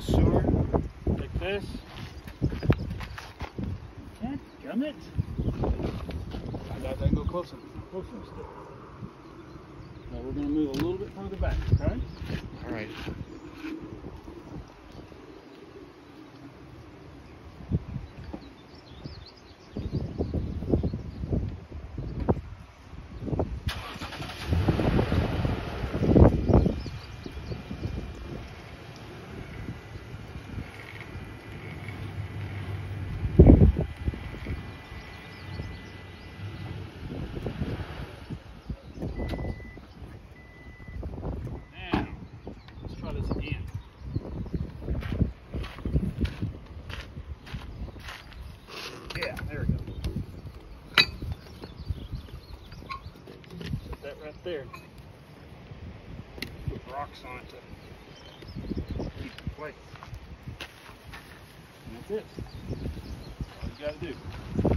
sewer like this. Can't gum it. I got to go closer, closer still. Now we're gonna move a little bit further back, okay? That right there. Put rocks on it to keep it in place. And that's it. All you gotta do.